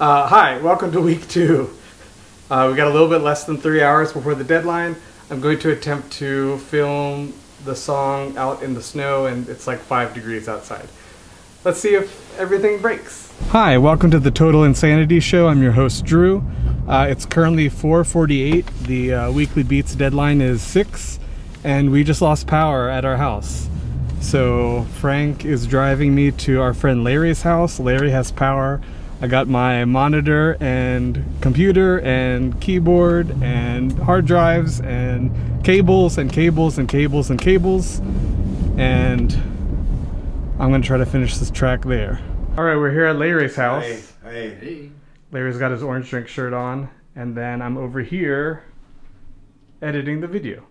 Uh, hi, welcome to week two. Uh, we got a little bit less than three hours before the deadline. I'm going to attempt to film the song out in the snow, and it's like five degrees outside. Let's see if everything breaks. Hi, welcome to the Total Insanity Show. I'm your host, Drew. Uh, it's currently 4:48. The uh, weekly beats deadline is six, and we just lost power at our house. So Frank is driving me to our friend Larry's house. Larry has power. I got my monitor and computer and keyboard and hard drives and cables and cables and cables and cables and I'm gonna try to finish this track there. All right, we're here at Larry's house. Hey, hey, hey. Larry's got his orange drink shirt on and then I'm over here editing the video.